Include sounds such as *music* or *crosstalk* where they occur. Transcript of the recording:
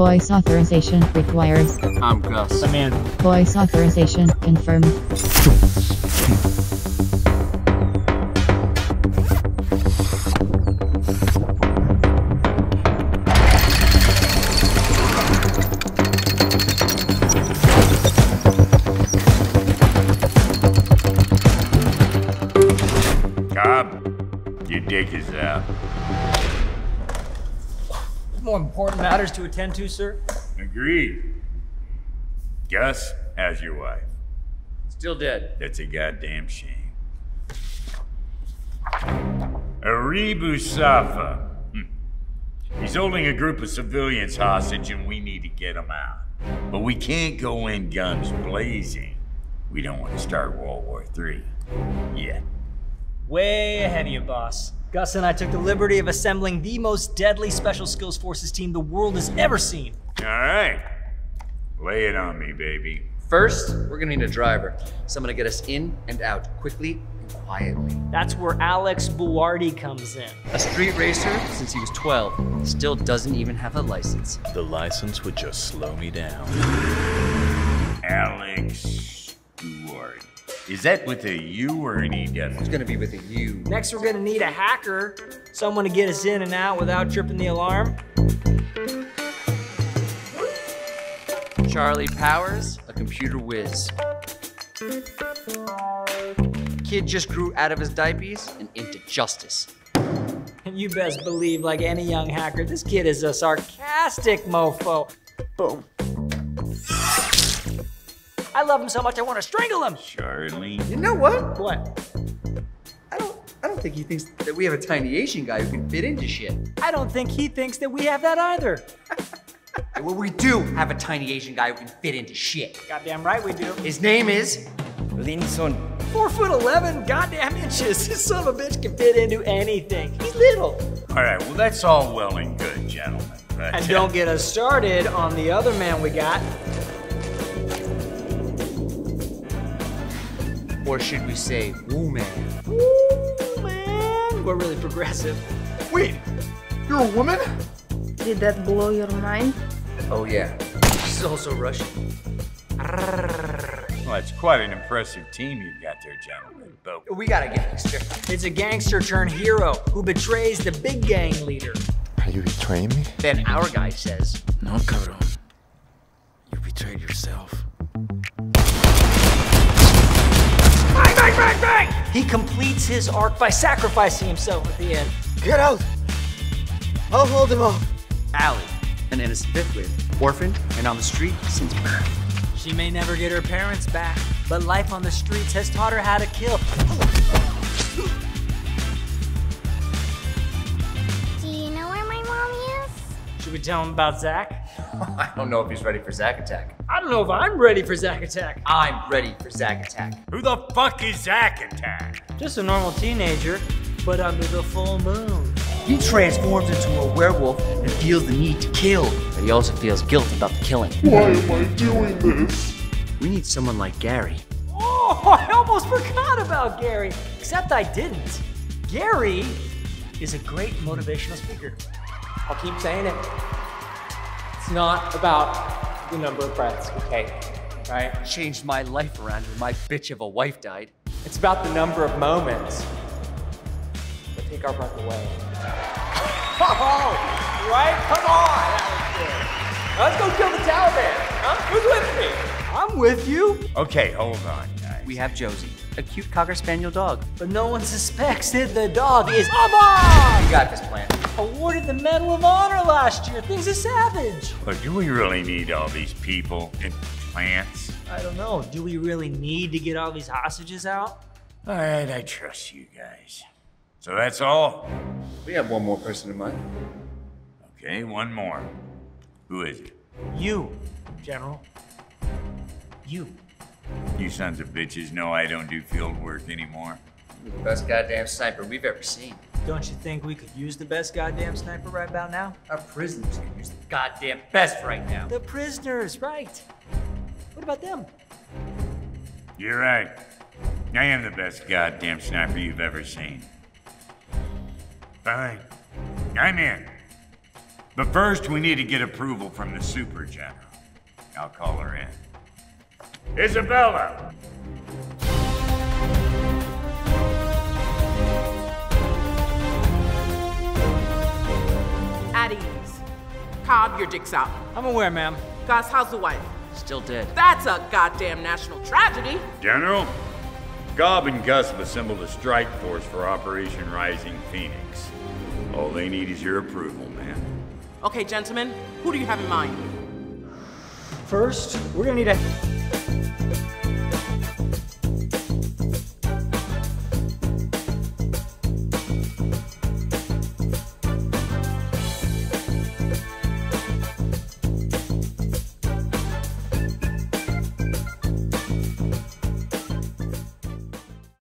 Voice authorization requires. I'm Gus. I'm in. Voice authorization confirmed. Cobb, your dick is out. More important matters to attend to, sir. Agreed. Gus, how's your wife? Still dead. That's a goddamn shame. Aribu Safa. Hmm. He's holding a group of civilians hostage and we need to get him out. But we can't go in guns blazing. We don't want to start World War III. Yet. Way ahead of you, boss. Gus and I took the liberty of assembling the most deadly Special Skills Forces team the world has ever seen. All right. Lay it on me, baby. First, we're gonna need a driver. Someone to get us in and out quickly and quietly. That's where Alex Buardi comes in. A street racer since he was 12. Still doesn't even have a license. The license would just slow me down. Alex Duarte. Is that with a U or an E, EW? It's gonna be with a U. Next, we're gonna need a hacker, someone to get us in and out without tripping the alarm. Charlie Powers, a computer whiz. Kid just grew out of his diapers and into justice. And you best believe, like any young hacker, this kid is a sarcastic mofo. Boom. I love him so much I want to strangle him. Charlie. You know what? What? I don't I don't think he thinks that we have a tiny Asian guy who can fit into shit. I don't think he thinks that we have that either. *laughs* Well, we do have a tiny Asian guy who can fit into shit. Goddamn right we do. His name is Linson. Four foot eleven goddamn inches. *laughs* This son of a bitch can fit into anything. He's little. All right, well, that's all well and good, gentlemen. But, And uh, don't get us started on the other man we got. Or should we say, Woo Man? Ooh, man. We're really progressive. Wait, you're a woman? Did that blow your mind? Oh yeah. She's also Russian. Well, it's quite an impressive team you've got there, gentlemen. But We gotta gangster. It's a gangster turned hero who betrays the big gang leader. Are you betraying me? Then our guy says, No, cabron. You betrayed yourself. Bang, bang, bang, bang! He completes his arc by sacrificing himself at the end. Get out! I'll hold him off. Allie, an innocent fifth grade, orphaned and on the street since birth. She may never get her parents back, but life on the streets has taught her how to kill. Should we tell him about Zach? *laughs* I don't know if he's ready for Zach Attack. I don't know if I'm ready for Zach Attack. I'm ready for Zach Attack. who the fuck is Zach Attack? Just a normal teenager, but under the full moon. He transforms into a werewolf and feels the need to kill, but he also feels guilt about the killing. Why am I doing this? We need someone like Gary. Oh, *laughs* I almost forgot about Gary. Except I didn't. Gary is a great motivational speaker. I'll keep saying it. It's not about the number of breaths we take, right? Changed my life around when my bitch of a wife died. It's about the number of moments that take our breath away. Oh, right? Come on! That was good. Now let's go kill the Taliban. Huh? Who's with me? I'm with you, Okay, hold on, guys. We have Josie, a cute cocker spaniel dog. but no one suspects that the dog is Amon! We got this plan. Awarded the Medal of Honor last year. Thing's are savage. But do we really need all these people and plants? I don't know. Do we really need to get all these hostages out? All right, I trust you guys. So that's all? We have one more person in mind. Okay, one more. Who is it? You, General. You. You sons of bitches know I don't do field work anymore. You're the best goddamn sniper we've ever seen. Don't you think we could use the best goddamn sniper right about now? Our prisoners could use the goddamn best right now. The prisoners, right. What about them? You're right. I am the best goddamn sniper you've ever seen. Fine. I'm in. But first, we need to get approval from the Super General. I'll call her in. Isabella! At ease. Cobb, your dick's out. I'm aware, ma'am. Gus, how's the wife? Still dead. That's a goddamn national tragedy. General, Cobb and Gus have assembled a strike force for Operation Rising Phoenix. All they need is your approval, man. Okay, gentlemen, who do you have in mind? First, we're gonna need a